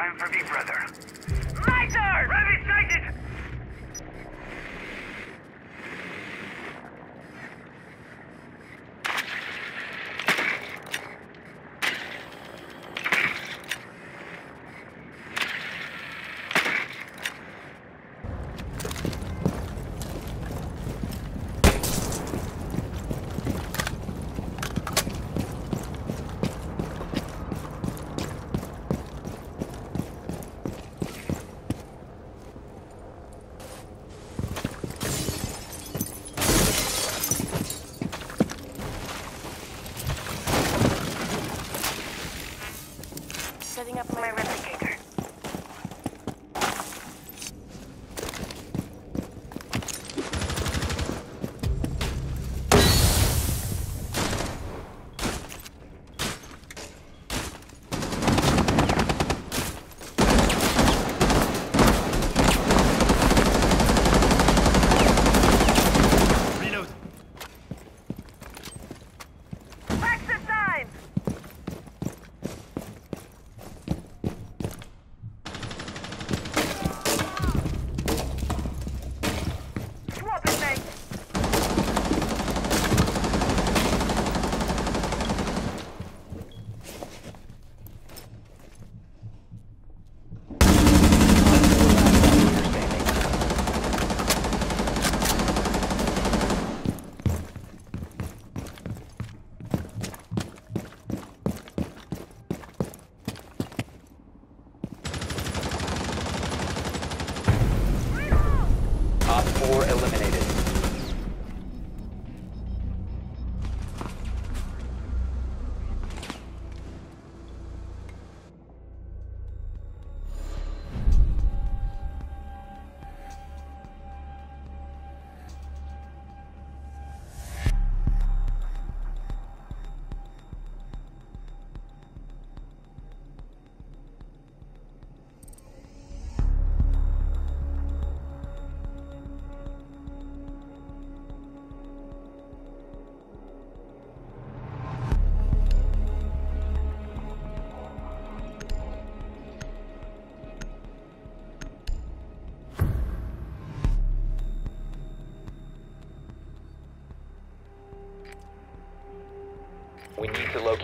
Time for Big Brother. My turn! Rabbit sighted!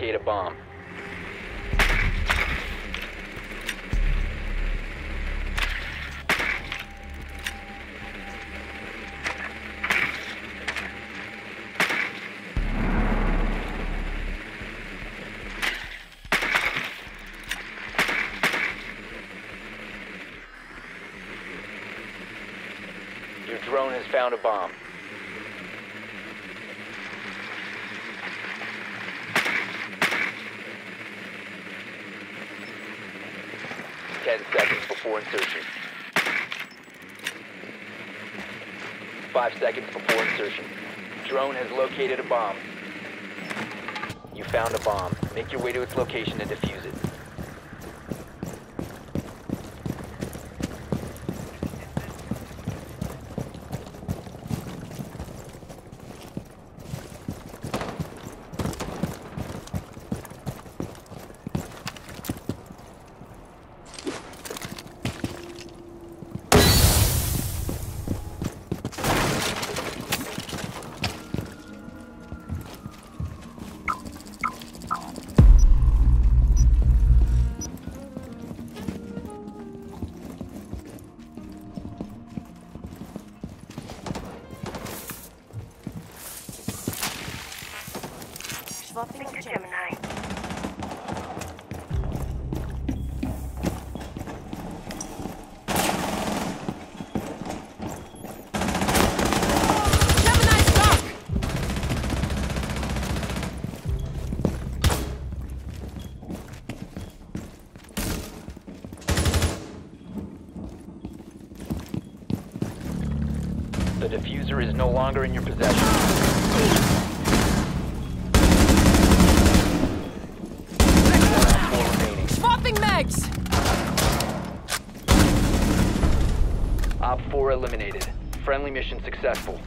Locate a bomb. Your drone has found a bomb. Ten seconds insertion. Five seconds before insertion. Drone has located a bomb. You found a bomb. Make your way to its location and defuse Swapping to Gemini. Gemini's! The defuser is no longer in your possession. Mission successful.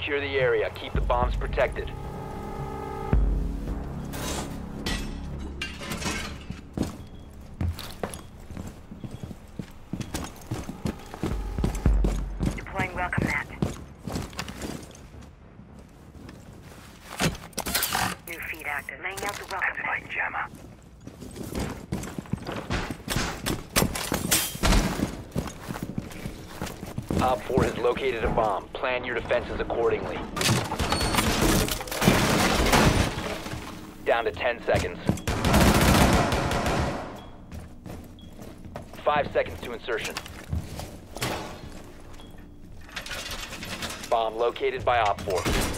Secure the area. Keep the bombs protected. Deploying welcome mat. New feed active. Laying out the welcome mat. jammer. Op 4 has located a bomb. Plan your defenses accordingly. Down to 10 seconds. 5 seconds to insertion. Bomb located by Op 4.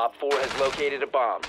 Op 4 has located a bomb.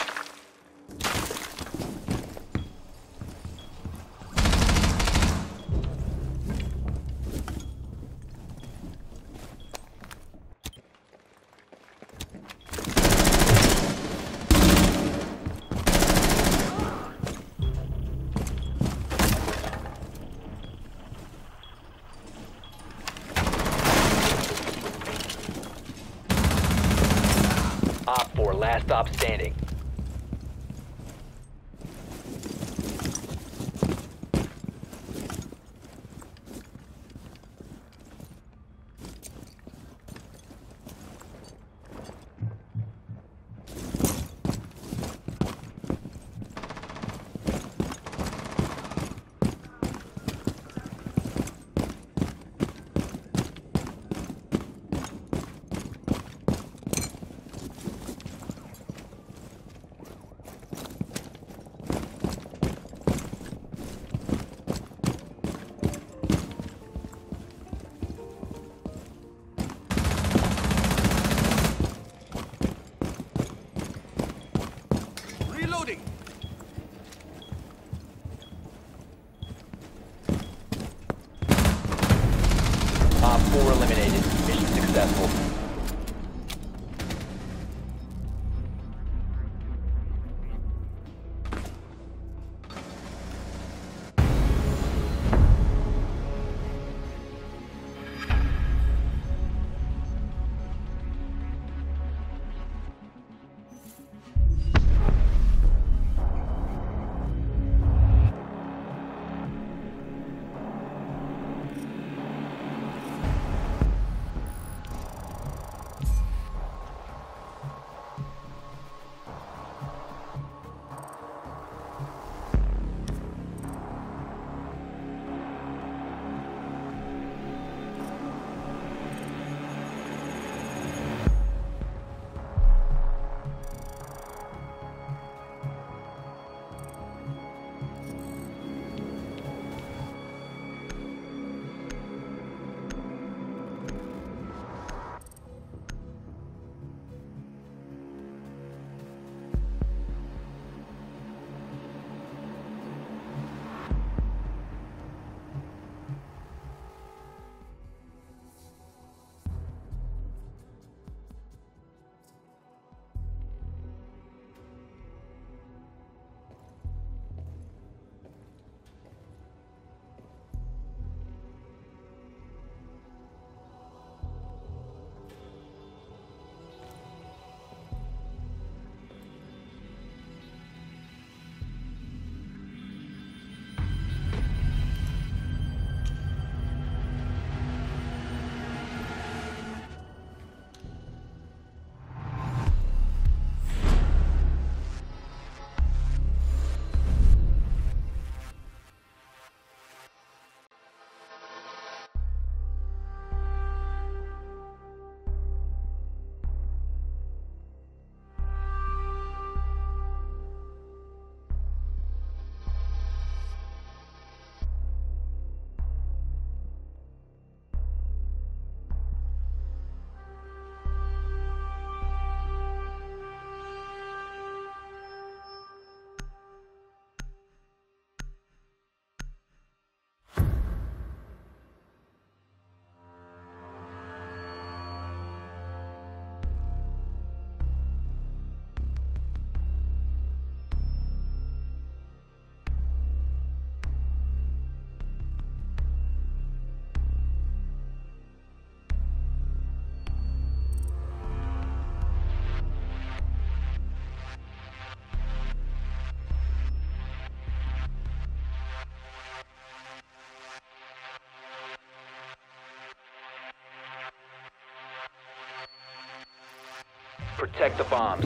Protect the bombs.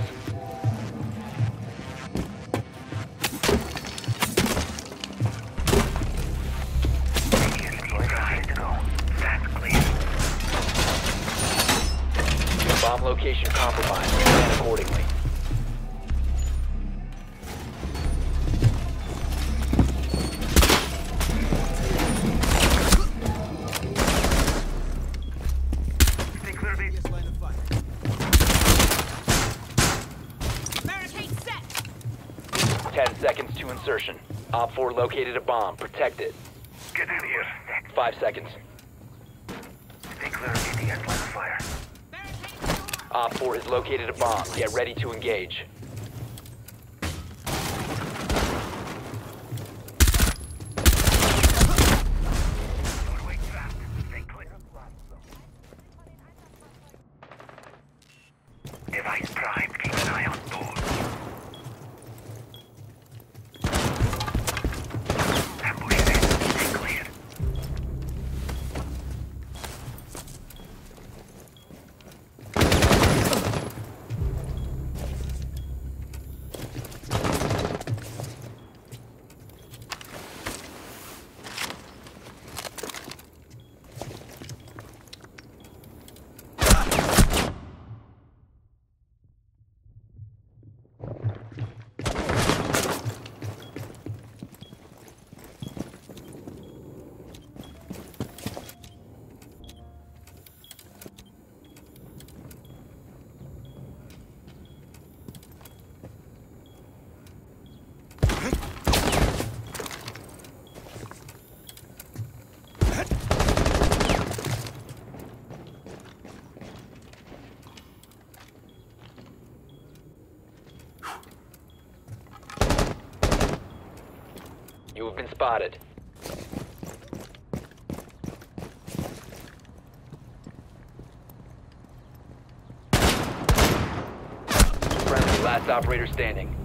Bomb location compromised. Plan accordingly. 4 located a bomb. Protect it. Get in here. 5 seconds. Stay clear of BTS line of fire. Barricade the door. Op 4 has located a bomb. Get ready to engage. You have been spotted. Friendly, last operator standing.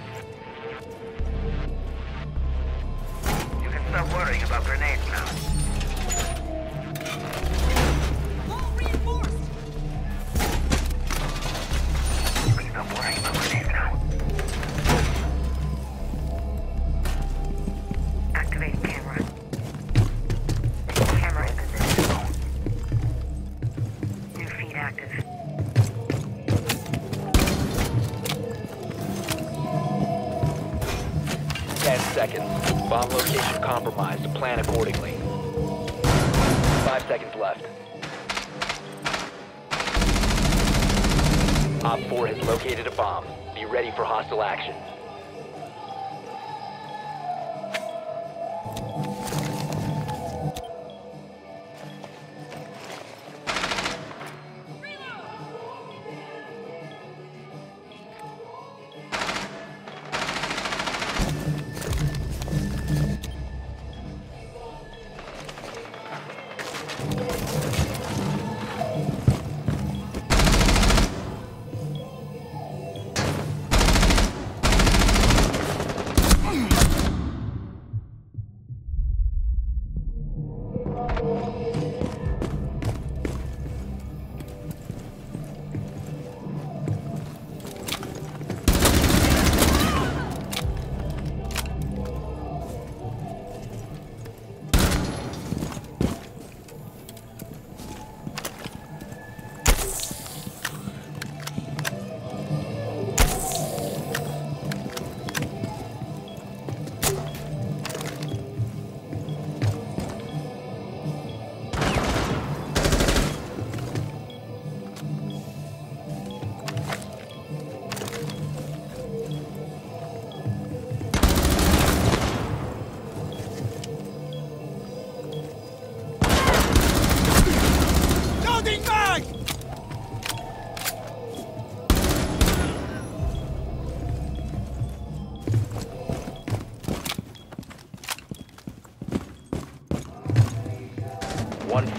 Compromised. Plan accordingly. Five seconds left. Op 4 has located a bomb. Be ready for hostile action.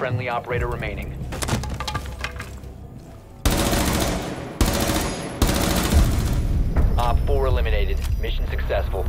Friendly operator remaining. Op 4 eliminated. Mission successful.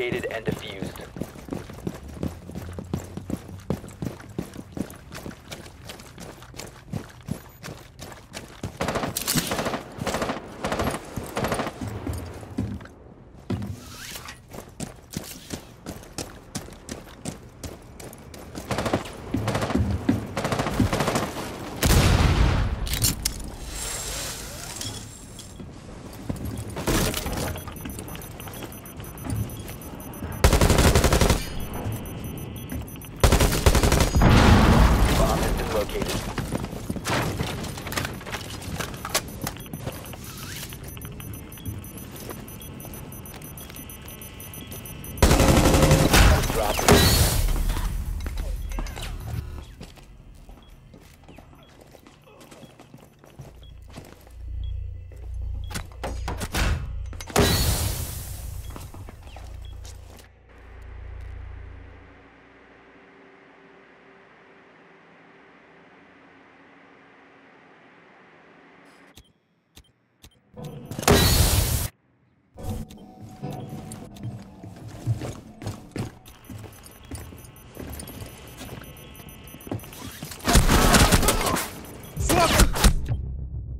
Located and defused.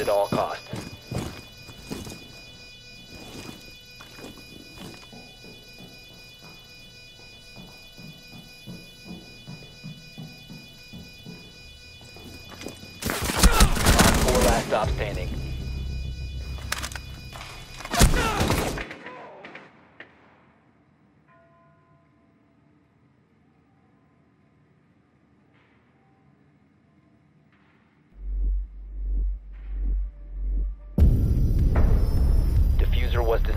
At all costs.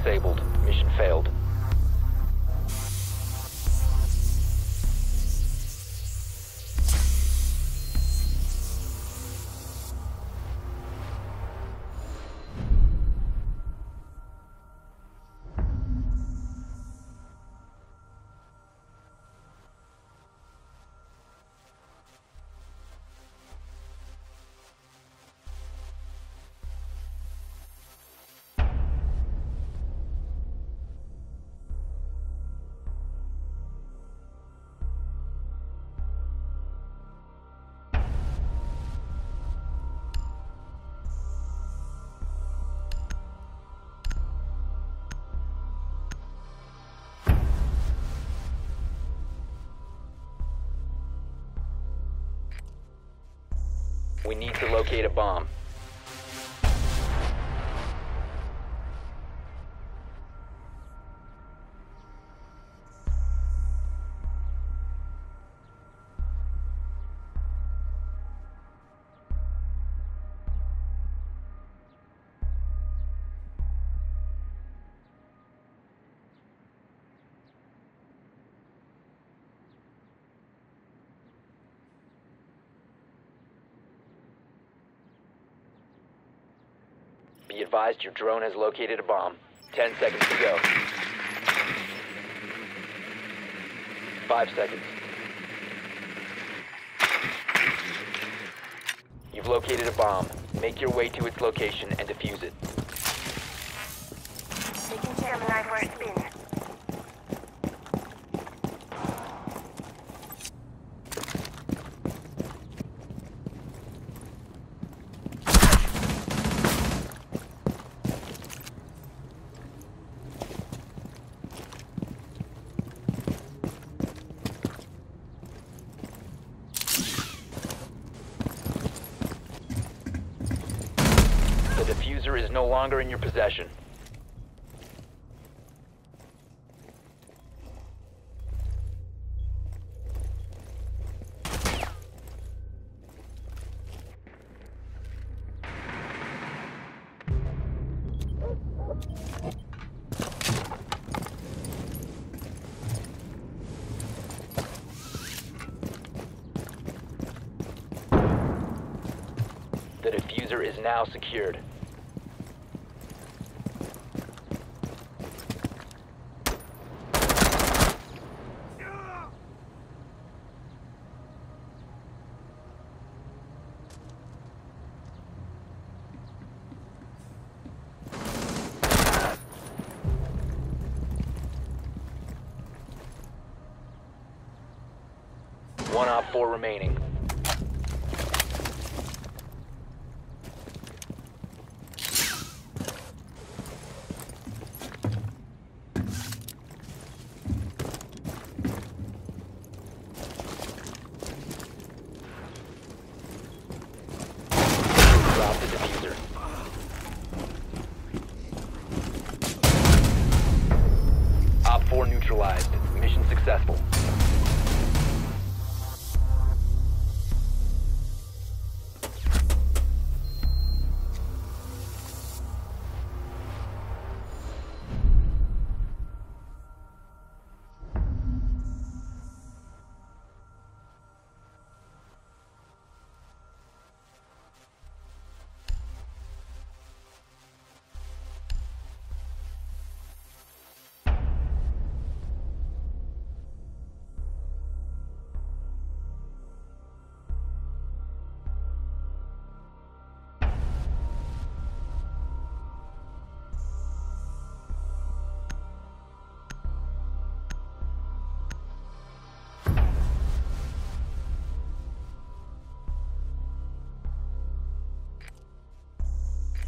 Disabled. Mission failed. Locate a bomb. Advised your drone has located a bomb. Ten seconds to go. Five seconds. You've located a bomb. Make your way to its location and defuse it spin. The defuser is no longer in your possession. The defuser is now secured.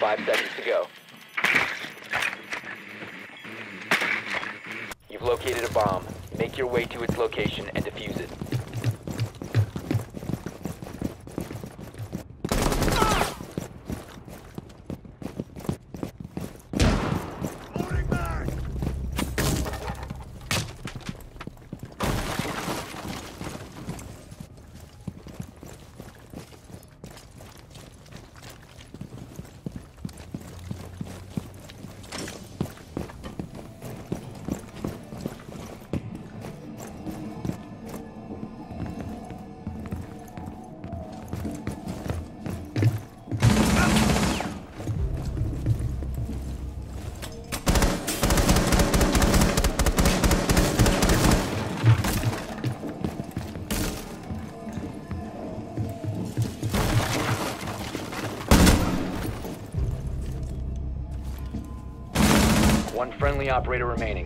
Five seconds to go. You've located a bomb. Make your way to its location and defuse it. Operator remaining.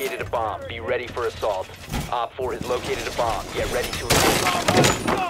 Located a bomb. Be ready for assault. OpFor has located a bomb. Get ready to assault.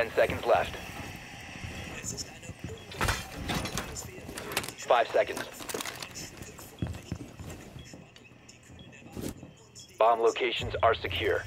10 seconds left. Five seconds. Bomb locations are secure.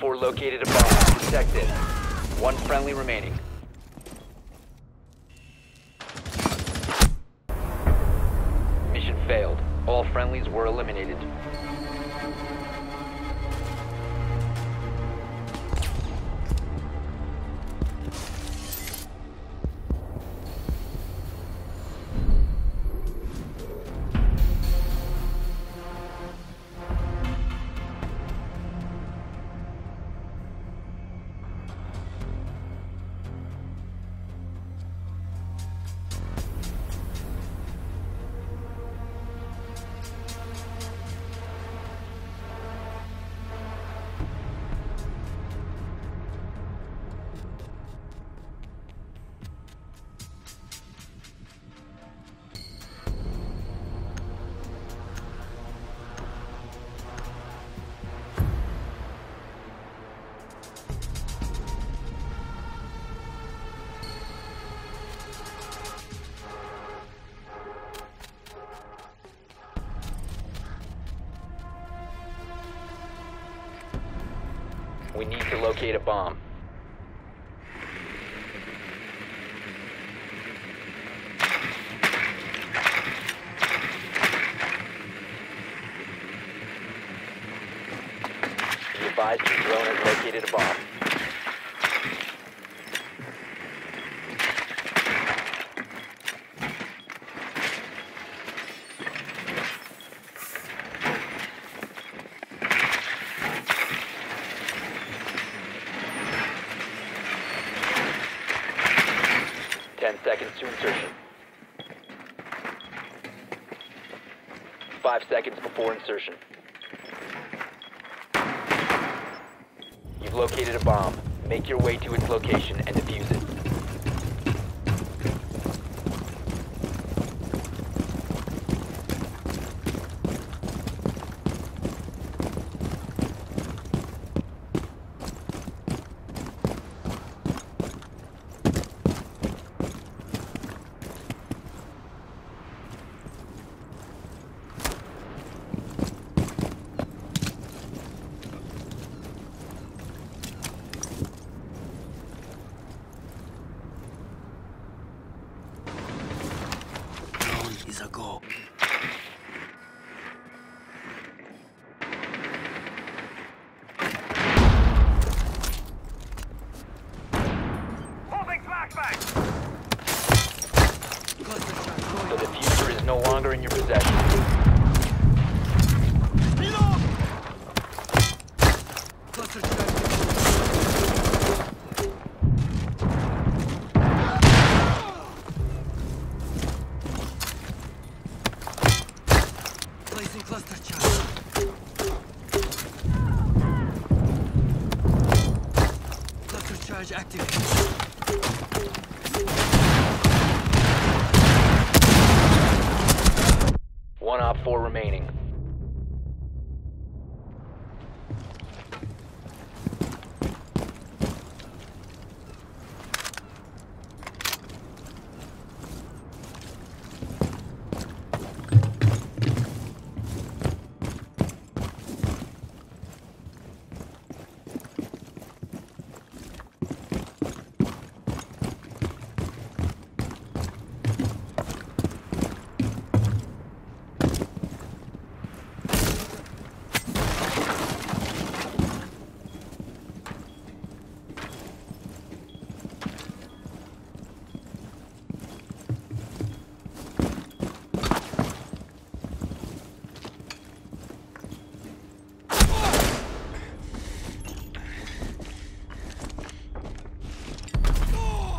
4 located a bomb. Protected. One friendly remaining. Mission failed. All friendlies were eliminated. A bomb. Be advised your drone has located a bomb. Ten seconds to insertion. Five seconds before insertion. You've located a bomb. Make your way to its location and defuse it. Drone is a go. Moving flashbang! Cluster charge The going. defuser is no longer in your possession.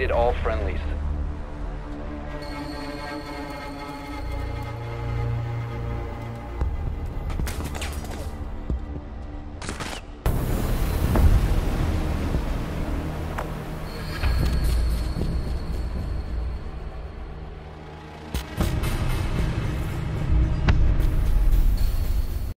eliminated all friendlies.